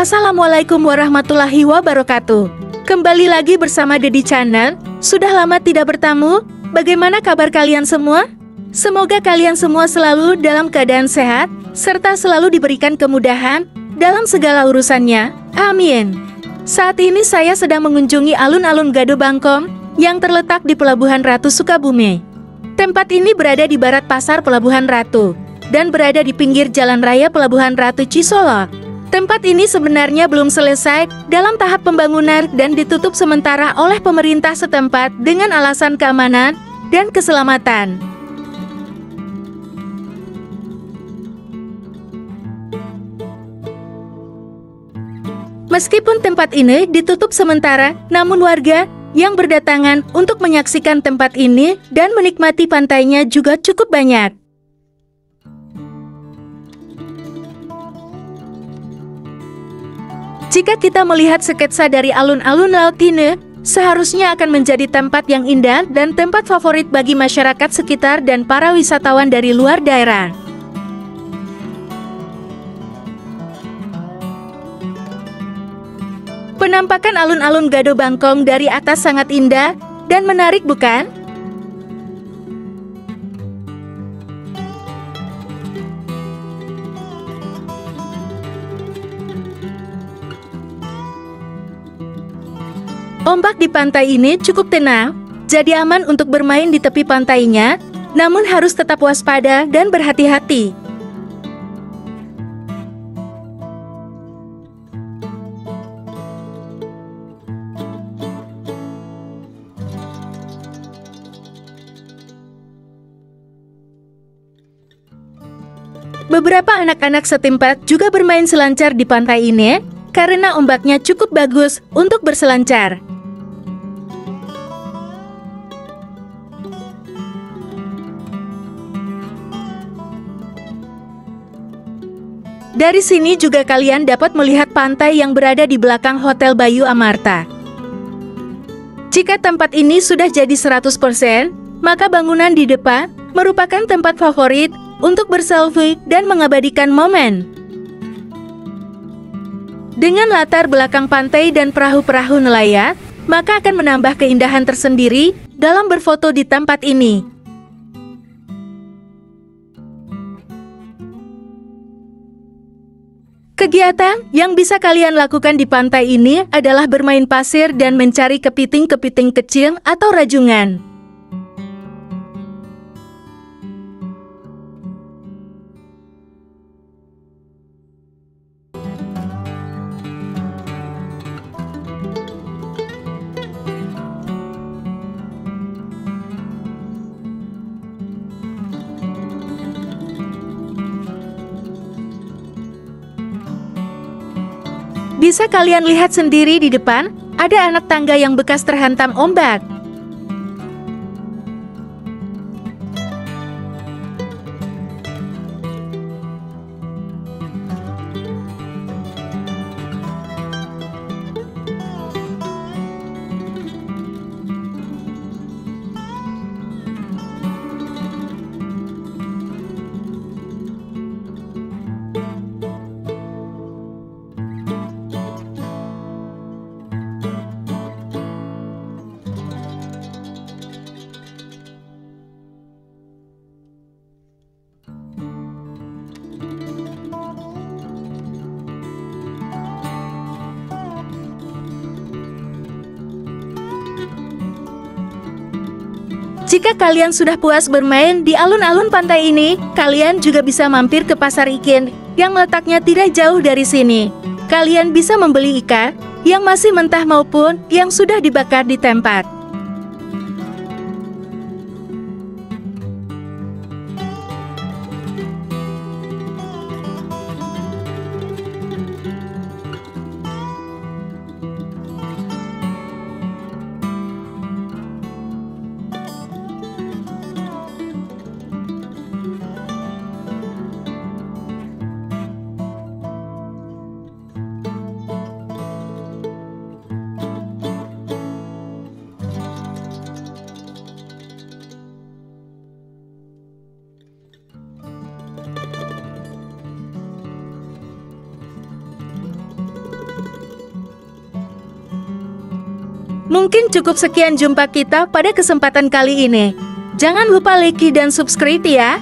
Assalamualaikum warahmatullahi wabarakatuh. Kembali lagi bersama Dedi Channel. Sudah lama tidak bertamu. Bagaimana kabar kalian semua? Semoga kalian semua selalu dalam keadaan sehat serta selalu diberikan kemudahan dalam segala urusannya. Amin. Saat ini saya sedang mengunjungi alun-alun Gado Bangkong yang terletak di Pelabuhan Ratu Sukabumi. Tempat ini berada di barat pasar Pelabuhan Ratu dan berada di pinggir jalan raya Pelabuhan Ratu Cisolok. Tempat ini sebenarnya belum selesai dalam tahap pembangunan dan ditutup sementara oleh pemerintah setempat dengan alasan keamanan dan keselamatan. Meskipun tempat ini ditutup sementara, namun warga yang berdatangan untuk menyaksikan tempat ini dan menikmati pantainya juga cukup banyak. Jika kita melihat sketsa dari alun-alun Laut Tine, seharusnya akan menjadi tempat yang indah dan tempat favorit bagi masyarakat sekitar dan para wisatawan dari luar daerah. Penampakan alun-alun Gado Bangkong dari atas sangat indah dan menarik bukan? Ombak di pantai ini cukup tenang, jadi aman untuk bermain di tepi pantainya, namun harus tetap waspada dan berhati-hati. Beberapa anak-anak setempat juga bermain selancar di pantai ini karena ombaknya cukup bagus untuk berselancar. Dari sini juga kalian dapat melihat pantai yang berada di belakang Hotel Bayu Amarta. Jika tempat ini sudah jadi 100%, maka bangunan di depan merupakan tempat favorit untuk berselfie dan mengabadikan momen. Dengan latar belakang pantai dan perahu-perahu nelayan, maka akan menambah keindahan tersendiri dalam berfoto di tempat ini. Kegiatan yang bisa kalian lakukan di pantai ini adalah bermain pasir dan mencari kepiting-kepiting kecil atau rajungan. Bisa kalian lihat sendiri di depan, ada anak tangga yang bekas terhantam ombak. Jika kalian sudah puas bermain di alun-alun pantai ini, kalian juga bisa mampir ke Pasar Ikin yang letaknya tidak jauh dari sini. Kalian bisa membeli ikan yang masih mentah maupun yang sudah dibakar di tempat. Mungkin cukup sekian jumpa kita pada kesempatan kali ini. Jangan lupa like dan subscribe ya.